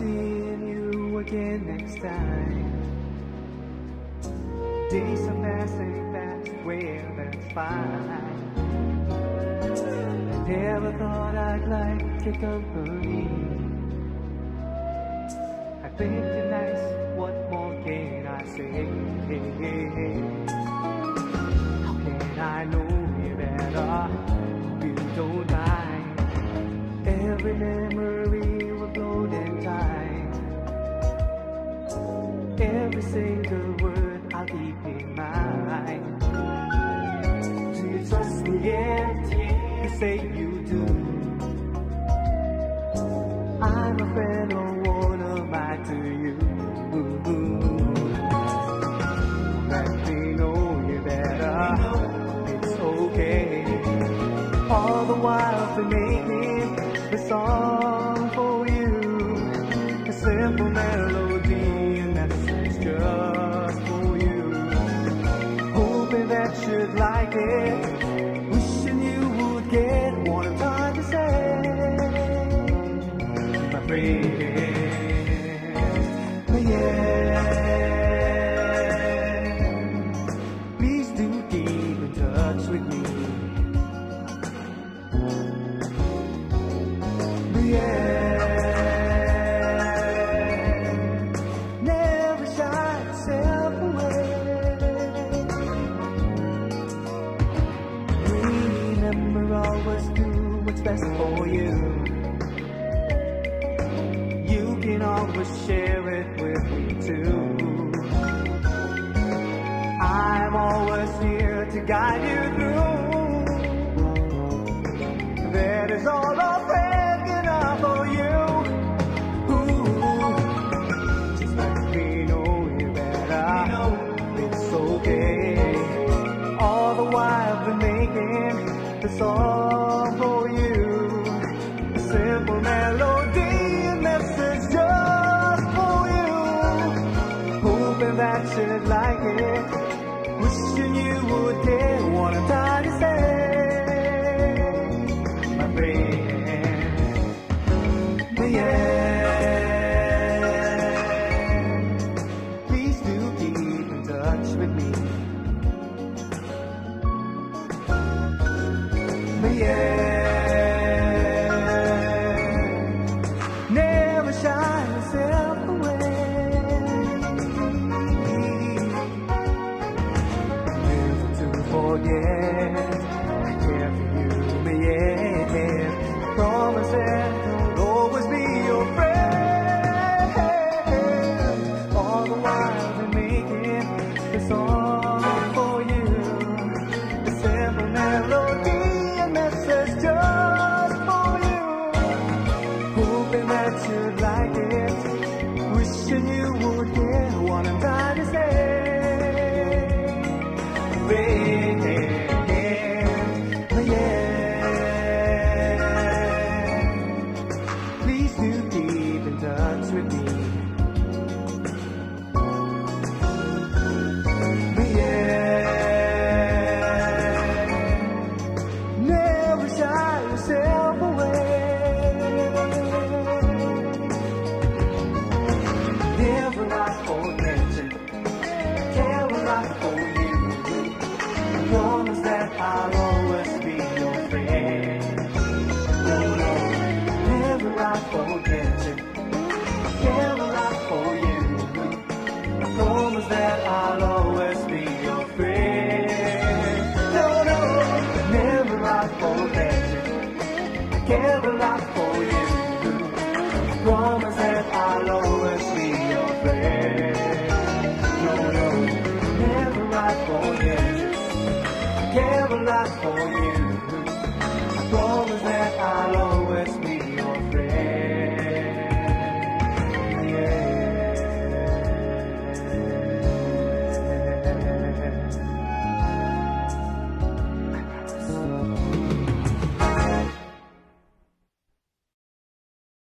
seeing you again next time. Days are passing fast, well, that's fine. I Never thought I'd like your company. I think you're nice, what more can I say? Can I know you better? You don't mind. Every memory Every single word I'll keep in mind. Do you trust me yet? You say you do. I'm a or what am I to you? Let me know you better. It's okay. All the while for making the song Wishing you would get I'm trying to say. My friend. Please do keep in touch with me. Guide you through. That is all I'm thinking of for you. Ooh, just let me know you better. It's okay. All the while I've making the song for you. A simple melody and message just for you. Hoping that you'd like it. Wishing you would forget. Never ask